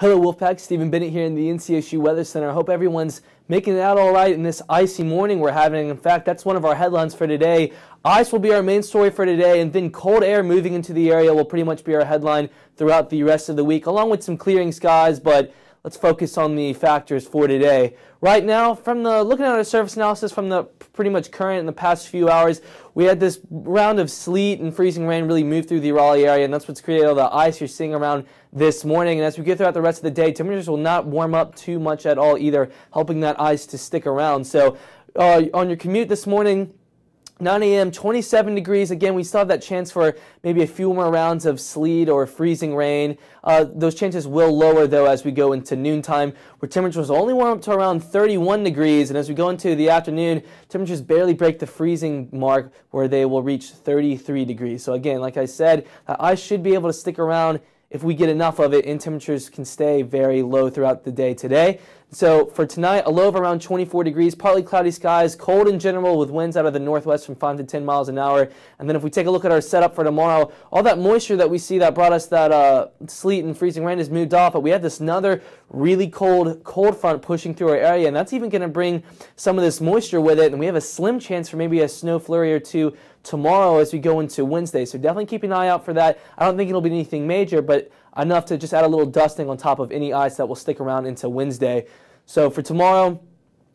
Hello, Wolfpack. Stephen Bennett here in the NCSU Weather Center. I hope everyone's making it out all right in this icy morning we're having. In fact, that's one of our headlines for today. Ice will be our main story for today, and then cold air moving into the area will pretty much be our headline throughout the rest of the week, along with some clearing skies, but let's focus on the factors for today. Right now, from the looking at our surface analysis from the pretty much current in the past few hours, we had this round of sleet and freezing rain really move through the Raleigh area, and that's what's created all the ice you're seeing around this morning. And as we get throughout the rest of the day, temperatures will not warm up too much at all either, helping that ice to stick around. So uh, on your commute this morning, 9 a.m., 27 degrees. Again, we still have that chance for maybe a few more rounds of sleet or freezing rain. Uh, those chances will lower, though, as we go into noontime, where temperatures only warm up to around 31 degrees. And as we go into the afternoon, temperatures barely break the freezing mark, where they will reach 33 degrees. So, again, like I said, ice should be able to stick around if we get enough of it, and temperatures can stay very low throughout the day today. So for tonight, a low of around 24 degrees, partly cloudy skies, cold in general with winds out of the northwest from 5 to 10 miles an hour. And then if we take a look at our setup for tomorrow, all that moisture that we see that brought us that uh, sleet and freezing rain has moved off, but we have this another really cold, cold front pushing through our area, and that's even going to bring some of this moisture with it. And we have a slim chance for maybe a snow flurry or two tomorrow as we go into Wednesday. So definitely keep an eye out for that. I don't think it'll be anything major, but enough to just add a little dusting on top of any ice that will stick around into Wednesday. So for tomorrow,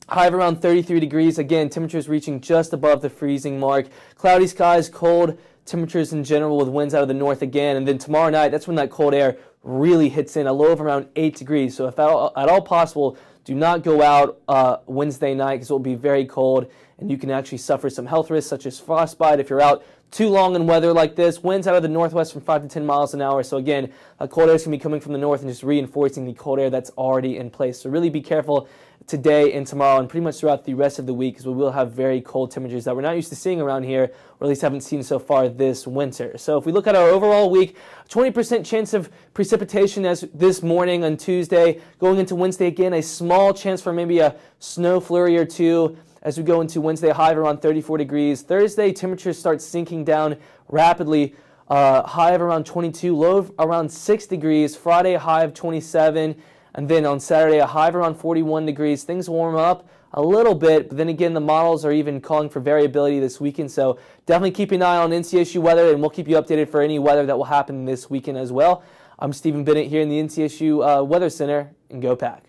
high of around 33 degrees. Again, temperatures reaching just above the freezing mark. Cloudy skies, cold temperatures in general with winds out of the north again. And then tomorrow night, that's when that cold air really hits in, a low of around 8 degrees. So if at all, at all possible, do not go out uh, Wednesday night because it will be very cold and you can actually suffer some health risks such as frostbite if you're out too long in weather like this. Winds out of the northwest from 5 to 10 miles an hour. So again, uh, cold air is going to be coming from the north and just reinforcing the cold air that's already in place. So really be careful today and tomorrow and pretty much throughout the rest of the week because we will have very cold temperatures that we're not used to seeing around here or at least haven't seen so far this winter. So if we look at our overall week, 20% chance of precipitation as this morning on Tuesday. Going into Wednesday again, a small chance for maybe a snow flurry or two as we go into Wednesday, high of around 34 degrees. Thursday, temperatures start sinking down rapidly. Uh, high of around 22, low of around 6 degrees. Friday, high of 27. And then on Saturday, a high of around 41 degrees. Things warm up a little bit, but then again, the models are even calling for variability this weekend. So definitely keep an eye on NCSU weather, and we'll keep you updated for any weather that will happen this weekend as well. I'm Stephen Bennett here in the NCSU uh, Weather Center, and go pack.